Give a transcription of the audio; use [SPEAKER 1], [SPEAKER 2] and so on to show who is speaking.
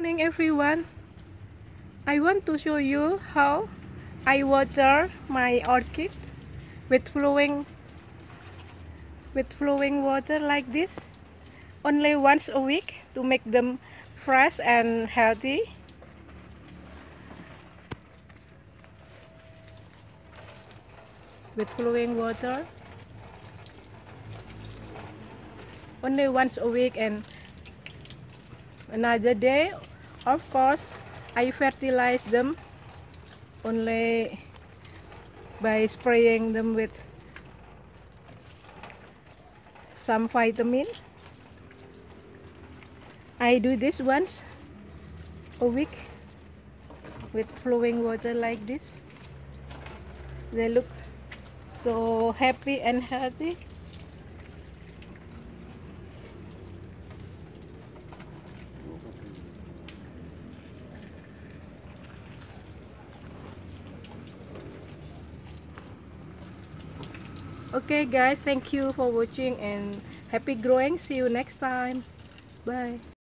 [SPEAKER 1] morning everyone. I want to show you how I water my orchid with flowing with flowing water like this only once a week to make them fresh and healthy. With flowing water. Only once a week and another day of course I fertilize them only by spraying them with some vitamin. I do this once a week with flowing water like this. They look so happy and healthy okay guys thank you for watching and happy growing. See you next time. Bye